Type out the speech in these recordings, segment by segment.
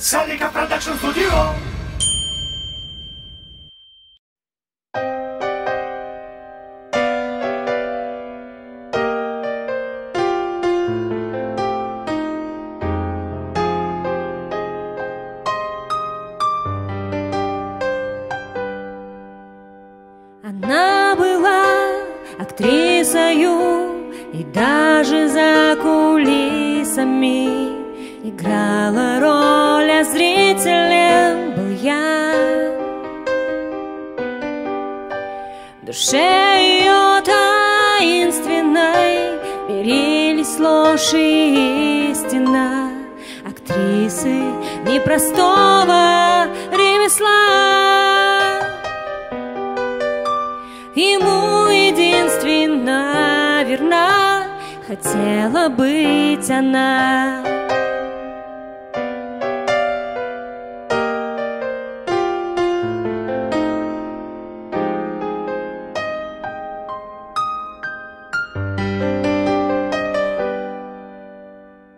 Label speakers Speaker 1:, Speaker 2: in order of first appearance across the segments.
Speaker 1: Salikoff Production Studio.
Speaker 2: Она была актрисою И даже за кулисами Играла роль, зрителем был я. В душе ее таинственной Мирились ложь и истина. Актрисы непростого ремесла. Ему единственно верна Хотела быть она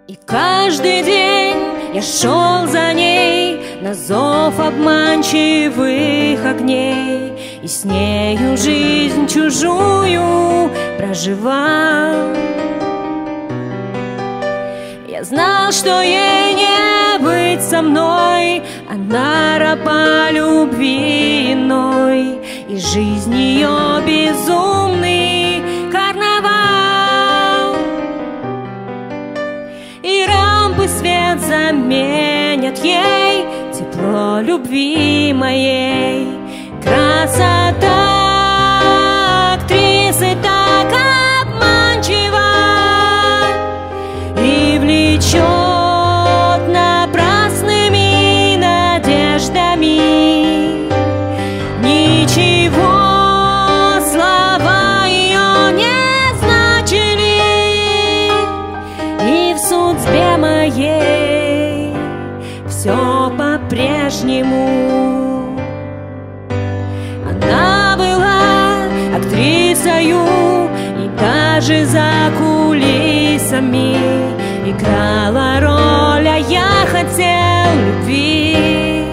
Speaker 2: И каждый день я шел за ней На зов обманчивых огней. И с нею жизнь чужую проживал. Я знал, что ей не быть со мной. Она раба любви иной. И жизнь ее безумный заменят ей Тепло любви моей. Красота все по-прежнему. Она была актрисою и даже за кулисами играла роль, а я хотел любви.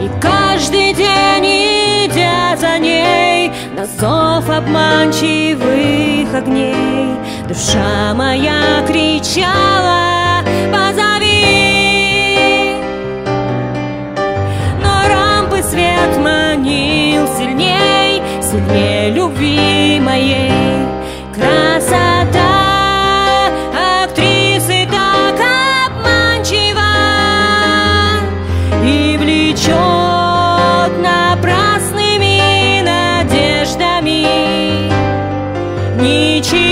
Speaker 2: И каждый день, идя за ней На зов обманчивых огней Душа моя кричала 你去。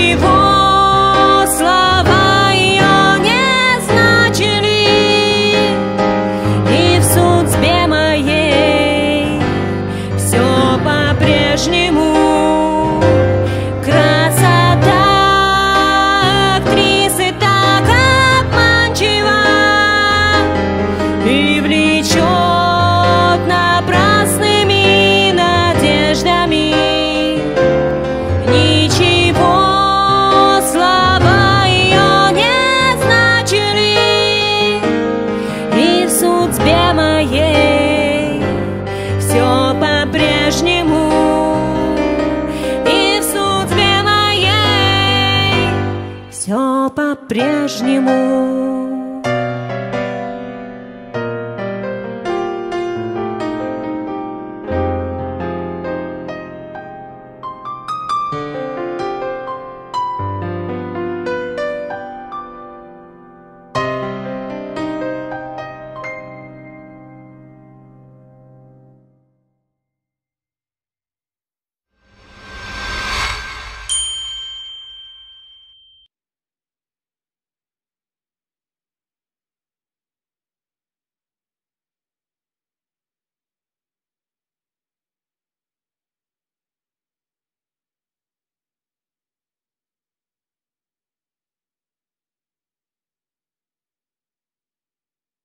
Speaker 2: по-прежнему.